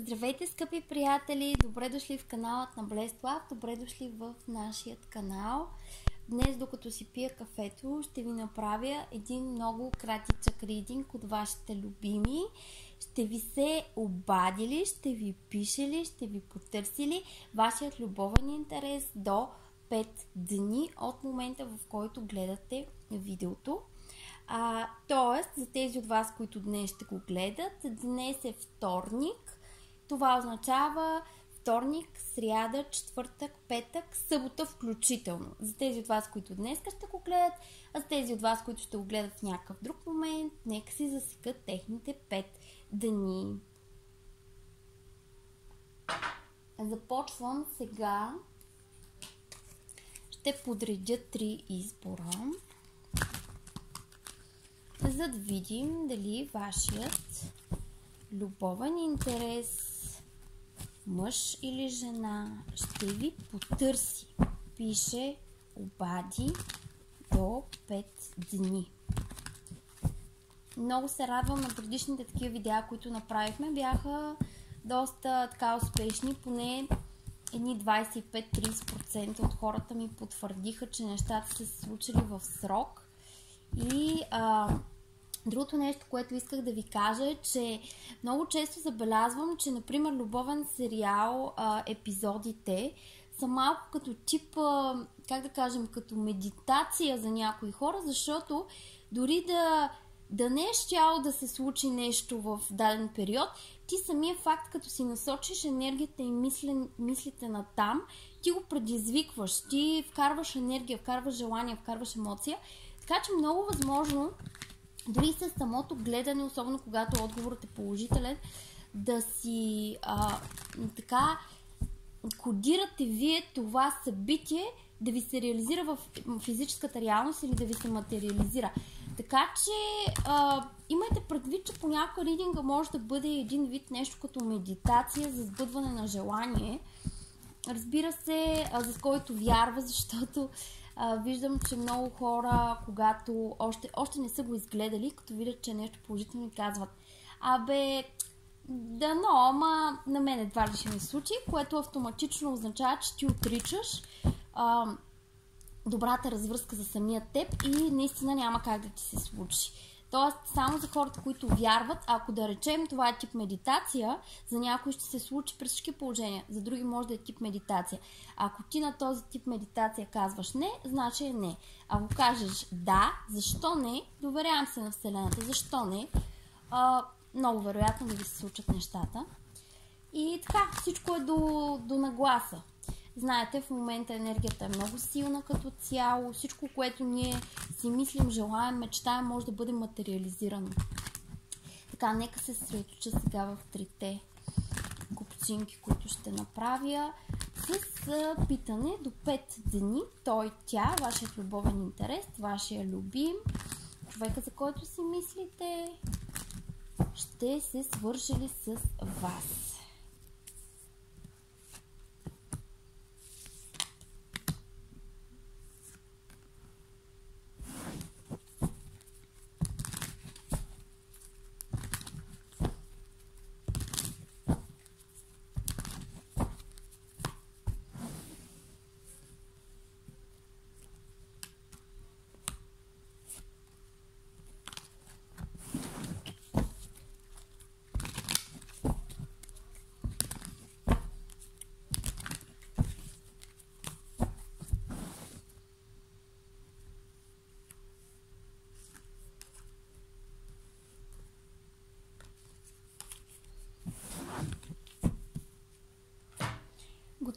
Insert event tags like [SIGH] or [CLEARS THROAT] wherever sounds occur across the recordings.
Здравейте, скъпи приятели! Добре дошли в каналът на Love, добре дошли в нашия канал. Днес, докато си пия кафето, ще ви направя един много кратичък ридинг от вашите любими. Ще ви се обадили, ще ви пишели, ще ви потърсили вашият любовен интерес до 5 дни от момента, в който гледате видеото. А, тоест, за тези от вас, които днес ще го гледат, днес е вторник. Това означава вторник, сряда, четвъртък, петък, събота включително. За тези от вас, които днес ще го гледат, а за тези от вас, които ще го гледат в някакъв друг момент, нека си засекат техните 5 дни. Започвам сега. Ще подредя три избора за да видим дали вашият любовен интерес, мъж или жена, ще ви потърси. Пише обади до 5 дни. Много се радвам на предишните такива видеа, които направихме. Бяха доста така успешни, поне едни 25-30% от хората ми потвърдиха, че нещата са се случили в срок. И а, Другото нещо, което исках да ви кажа е, че много често забелязвам, че, например, любовен сериал, а, епизодите са малко като тип, а, как да кажем, като медитация за някои хора, защото дори да, да не е щяло да се случи нещо в даден период, ти самия факт, като си насочиш енергията и мислен, мислите на там, ти го предизвикваш, ти вкарваш енергия, вкарваш желание, вкарваш емоция. Така че много възможно дори с самото гледане, особено когато отговорът е положителен, да си а, така кодирате вие това събитие да ви се реализира в физическата реалност или да ви се материализира. Така че а, имайте предвид, че понякога ридинга може да бъде един вид нещо като медитация за сбъдване на желание. Разбира се, а, за който вярва, защото а, виждам, че много хора, когато още, още не са го изгледали, като видят, че е нещо положително, казват, абе, да, но, ама на мен едва ли ще ми случи, което автоматично означава, че ти отричаш а, добрата развръзка за самия теб и наистина няма как да ти се случи. Тоест, само за хората, които вярват, ако да речем това е тип медитация, за някой ще се случи при всички положения, за други може да е тип медитация. Ако ти на този тип медитация казваш не, значи е не. Ако кажеш да, защо не, доверявам се на Вселената, защо не, а, много вероятно да ви се случат нещата. И така, всичко е до, до нагласа. Знаете, в момента енергията е много силна като цяло. Всичко, което ние си мислим, желаем, мечтаем, може да бъде материализирано. Така, нека се съсредоточа сега в трите купчинки, които ще направя с питане до 5 дни. Той, тя, вашият любовен интерес, вашия любим, човека, за който си мислите, ще се свърши ли с вас.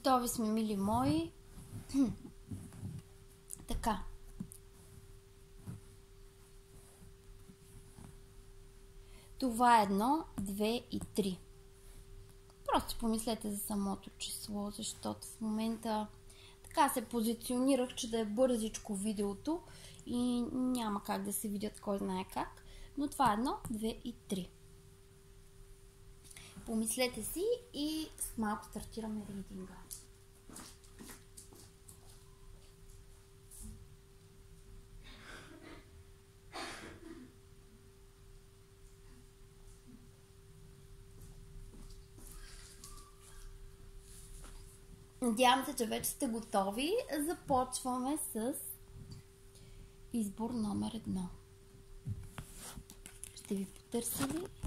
Готови сме, мили мои. [CLEARS THROAT] така. Това е едно, две и три. Просто помислете за самото число, защото в момента така се позиционирах, че да е бързичко видеото и няма как да се видят кой знае как. Но това е едно, две и три. Помислете си и малко стартираме рейдинга. Надявам се, че вече сте готови. Започваме с избор номер едно. Ще ви потърся ли?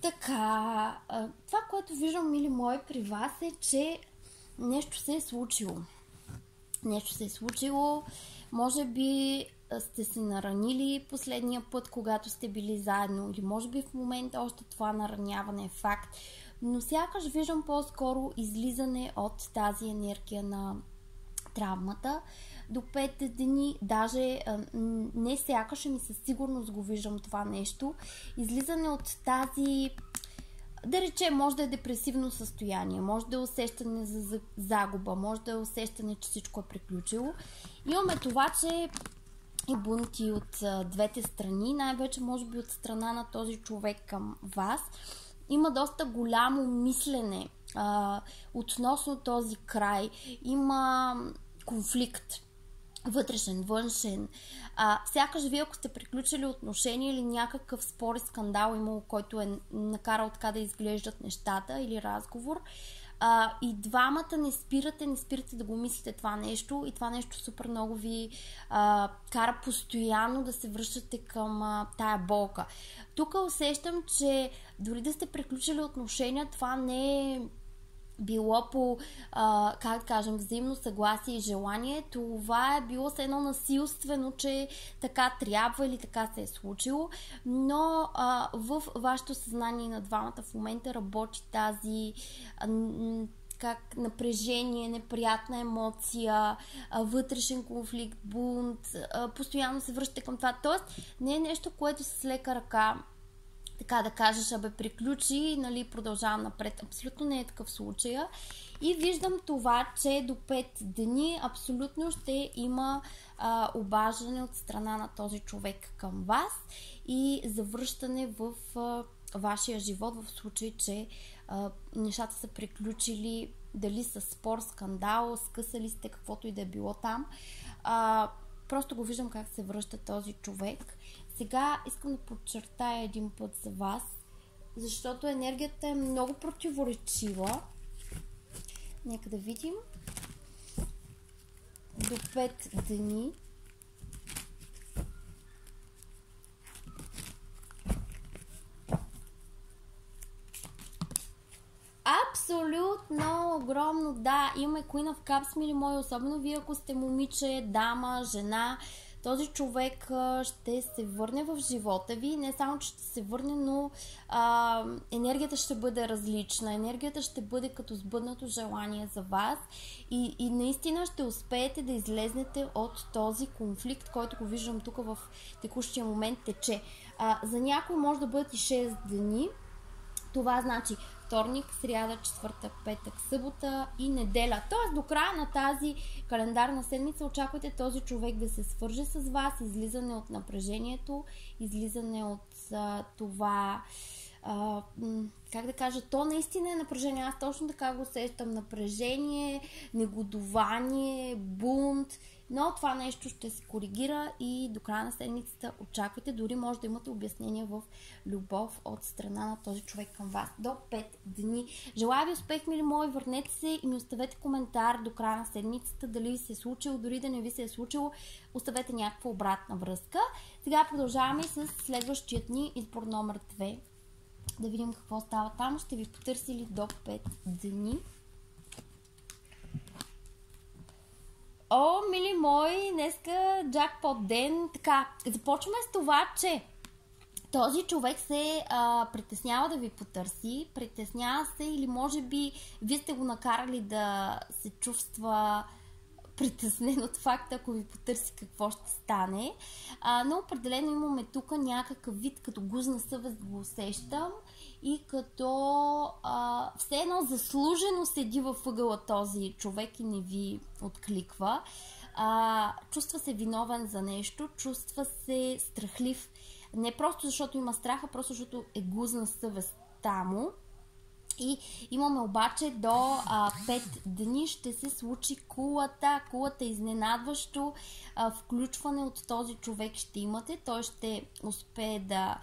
Така, това, което виждам, мили мои, при вас е, че нещо се е случило. Нещо се е случило. Може би сте се наранили последния път, когато сте били заедно, или може би в момента още това нараняване е факт. Но сякаш виждам по-скоро излизане от тази енергия на травмата до 5 дни, даже не сякаш, ми със сигурност го виждам това нещо. Излизане от тази да речем, може да е депресивно състояние, може да е усещане за загуба, може да е усещане, че всичко е приключило. Имаме това, че и бунти от двете страни, най-вече може би от страна на този човек към вас. Има доста голямо мислене а, относно този край. Има конфликт вътрешен, външен. А, сякаш вие, ако сте приключили отношения или някакъв спор и скандал имало, който е накарал така да изглеждат нещата или разговор, а, и двамата не спирате, не спирате да го мислите това нещо и това нещо супер много ви а, кара постоянно да се връщате към а, тая болка. Тук усещам, че дори да сте приключили отношения, това не е било по, а, как кажем, взаимно съгласие и желание, това е било с едно насилствено, че така трябва или така се е случило, но а, в вашето съзнание на двамата в момента работи тази а, как напрежение, неприятна емоция, вътрешен конфликт, бунт, постоянно се връщате към това. Тоест, не е нещо, което с лека ръка така да кажеш, абе приключи нали, продължавам напред. Абсолютно не е такъв случай. И виждам това, че до 5 дни абсолютно ще има а, обаждане от страна на този човек към вас и завръщане в а, вашия живот в случай, че а, нещата са приключили дали с спор, скандал, скъсали сте каквото и да е било там. А, просто го виждам как се връща този човек сега искам да подчертая един път за вас, защото енергията е много противоречива. Нека да видим. До 5 дни. Абсолютно огромно, да. Имаме Queen of Cups, мили мои, особено вие, ако сте момиче, дама, жена този човек ще се върне в живота ви. Не само, че ще се върне, но а, енергията ще бъде различна. Енергията ще бъде като сбъднато желание за вас и, и наистина ще успеете да излезнете от този конфликт, който го виждам тук в текущия момент тече. А, за някой може да бъдат и 6 дни. Това значи вторник, сряда, четвъртък, петък, събота и неделя. Тоест до края на тази календарна седмица очаквайте този човек да се свърже с вас, излизане от напрежението, излизане от а, това а, как да кажа, то наистина е напрежение. Аз точно така го усещам. Напрежение, негодование, бунт но това нещо ще се коригира и до края на седмицата очаквайте, дори може да имате обяснение в любов от страна на този човек към вас. До 5 дни. Желая ви успех, мили мои, върнете се и ми оставете коментар до края на седмицата, дали ви се е случило, дори да не ви се е случило, оставете някаква обратна връзка. Сега продължаваме с следващият ни избор номер 2. Да видим какво става там. Ще ви потърсили до 5 дни. О, мили мои, днеска джакпот ден. Така, започваме с това, че този човек се а, притеснява да ви потърси, притеснява се или може би вие сте го накарали да се чувства притеснен от факта, ако ви потърси какво ще стане. А, но определено имаме тук някакъв вид, като гузна съвест го усещам и като а, все едно заслужено седи във ъгъла този човек и не ви откликва. А, чувства се виновен за нещо, чувства се страхлив. Не просто защото има страха, просто защото е гузна съвестта му. И имаме обаче до а, 5 дни ще се случи кулата. Кулата е изненадващо а, включване от този човек ще имате. Той ще успее да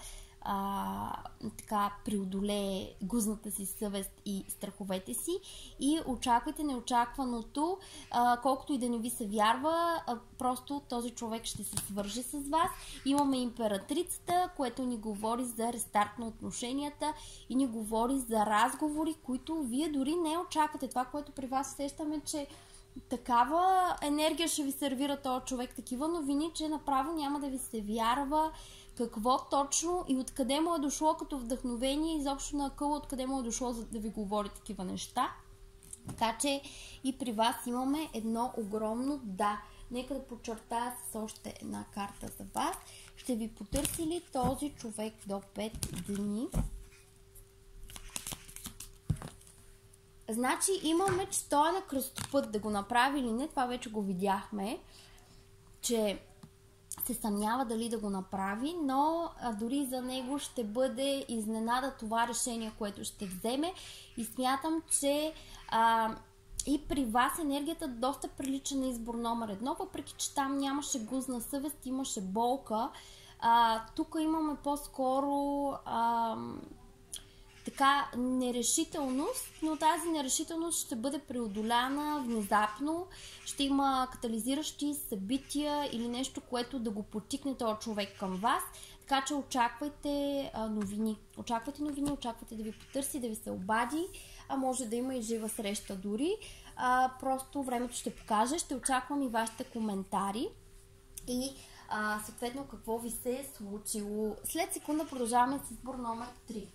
а, така преодолее гузната си съвест и страховете си и очаквайте неочакваното, а, колкото и да не ви се вярва, а, просто този човек ще се свърже с вас. Имаме императрицата, което ни говори за рестарт на отношенията и ни говори за разговори, които вие дори не очаквате. Това, което при вас сещаме, че такава енергия ще ви сервира този човек, такива новини, че направо няма да ви се вярва какво точно и откъде му е дошло като вдъхновение, изобщо на къл, откъде му е дошло за да ви говори такива неща. Така че и при вас имаме едно огромно да. Нека да подчертая с още една карта за вас. Ще ви потърси ли този човек до 5 дни? Значи имаме, че той е на кръстопът да го направи или не, това вече го видяхме, че се съмнява дали да го направи, но дори за него ще бъде изненада това решение, което ще вземе и смятам, че а, и при вас енергията доста прилича на избор номер едно, въпреки че там нямаше гузна съвест, имаше болка. А, тук имаме по-скоро а, така нерешителност, но тази нерешителност ще бъде преодоляна внезапно, ще има катализиращи събития или нещо, което да го потикне този човек към вас. Така че очаквайте а, новини. Очаквайте новини, очаквайте да ви потърси, да ви се обади, а може да има и жива среща дори. А, просто времето ще покаже, ще очаквам и вашите коментари и а, съответно какво ви се е случило. След секунда продължаваме с избор номер 3.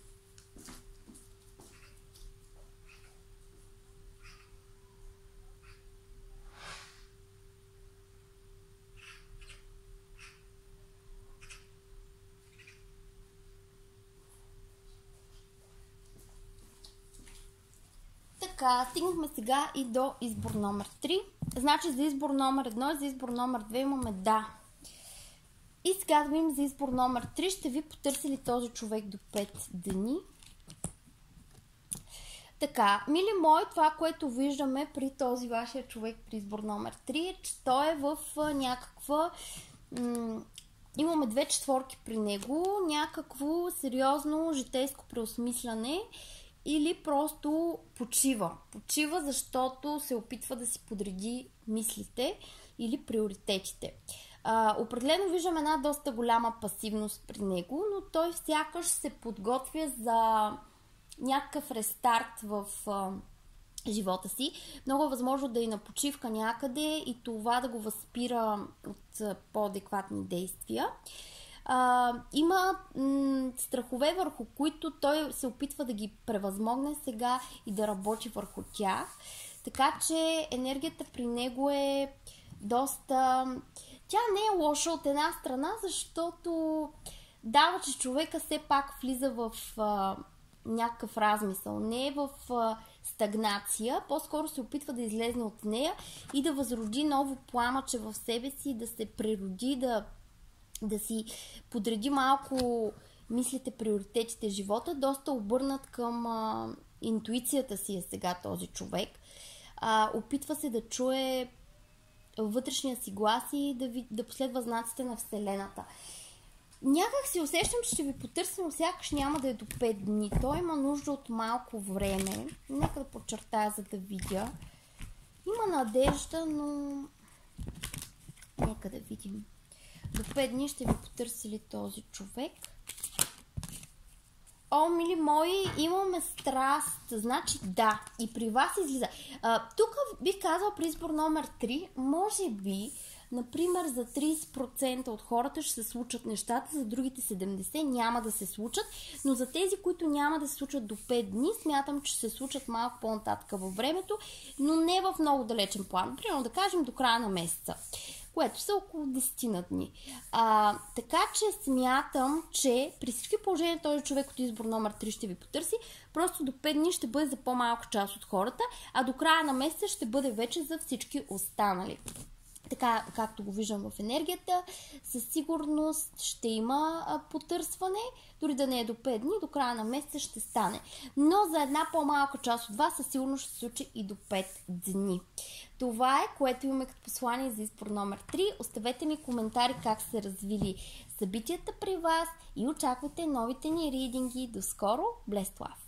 Така, стигнахме сега и до избор номер 3. Значи за избор номер 1 и за избор номер 2 имаме да. И сега да видим за избор номер 3. Ще ви потърси ли този човек до 5 дни? Така, мили мои, това, което виждаме при този вашия човек при избор номер 3 е, че той е в някаква... Имаме две четворки при него, някакво сериозно житейско преосмисляне или просто почива. Почива, защото се опитва да си подреди мислите или приоритетите. А, определено виждам една доста голяма пасивност при него, но той сякаш се подготвя за някакъв рестарт в а, живота си. Много е възможно да и на почивка някъде и това да го възпира от по-адекватни действия а, има м- страхове върху които той се опитва да ги превъзмогне сега и да работи върху тях. Така че енергията при него е доста... Тя не е лоша от една страна, защото дава, че човека все пак влиза в а, някакъв размисъл. Не е в а, стагнация, по-скоро се опитва да излезне от нея и да възроди ново пламъче в себе си, да се прероди, да да си подреди малко мислите, приоритетите живота, доста обърнат към а, интуицията си е сега този човек. А, опитва се да чуе вътрешния си глас и да, ви, да последва знаците на Вселената. Някак си усещам, че ще ви потърся, но сякаш няма да е до 5 дни. Той има нужда от малко време. Нека да подчертая, за да видя. Има надежда, но... Нека да видим. До 5 дни ще ви потърсили този човек. О, мили мои, имаме страст. Значи да, и при вас излиза. тук бих казал при избор номер 3, може би, например, за 30% от хората ще се случат нещата, за другите 70% няма да се случат, но за тези, които няма да се случат до 5 дни, смятам, че ще се случат малко по-нататък във времето, но не в много далечен план. Примерно да кажем до края на месеца което са около 10 на дни. А, така че смятам, че при всички положения този човек от избор номер 3 ще ви потърси, просто до 5 дни ще бъде за по-малка част от хората, а до края на месеца ще бъде вече за всички останали. Така както го виждам в енергията, със сигурност ще има потърсване, дори да не е до 5 дни, до края на месеца ще стане. Но за една по-малка част от вас със сигурност ще се случи и до 5 дни. Това е, което имаме като послание за избор номер 3. Оставете ми коментари как се развили събитията при вас и очаквайте новите ни ридинги. До скоро! Blessed Love!